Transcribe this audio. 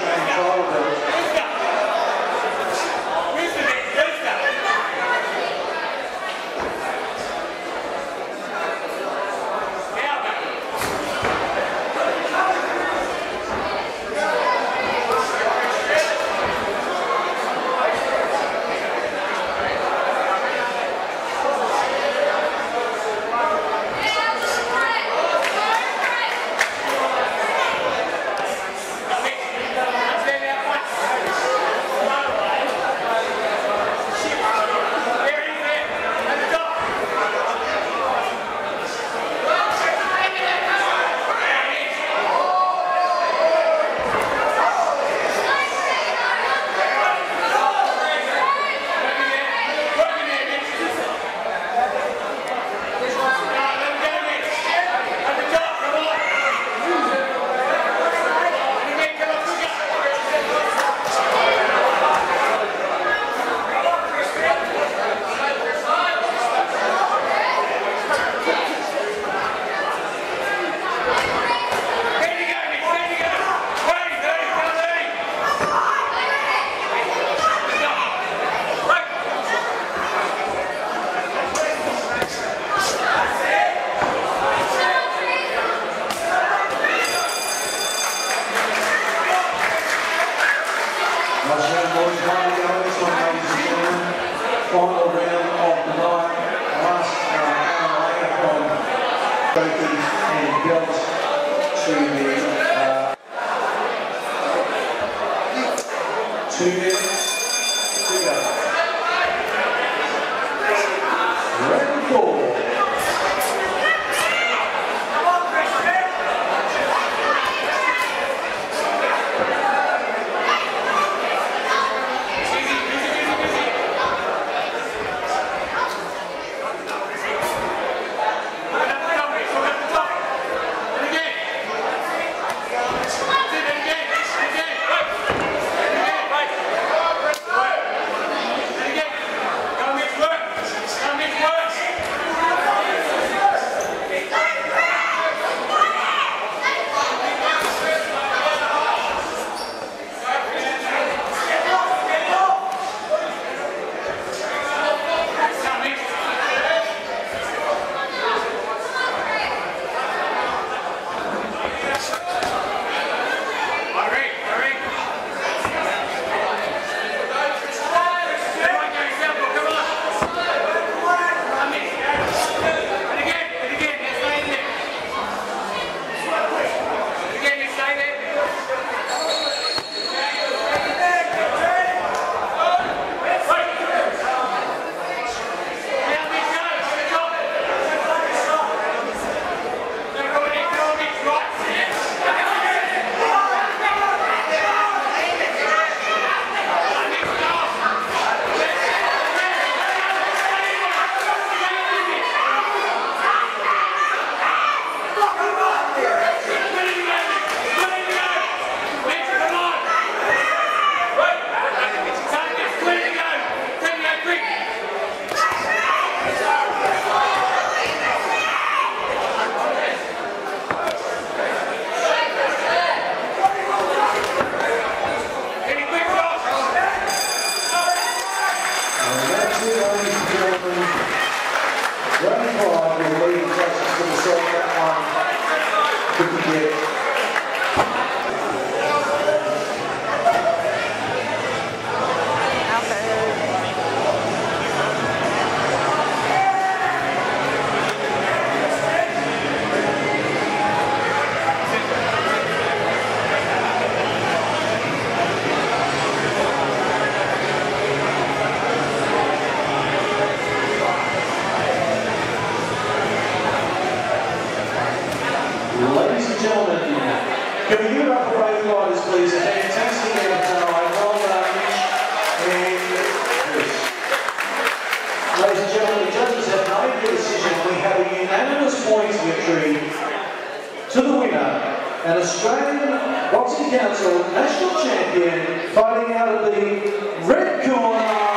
Right. Obrigado. Australian Boxing Council national champion fighting out of the red corner.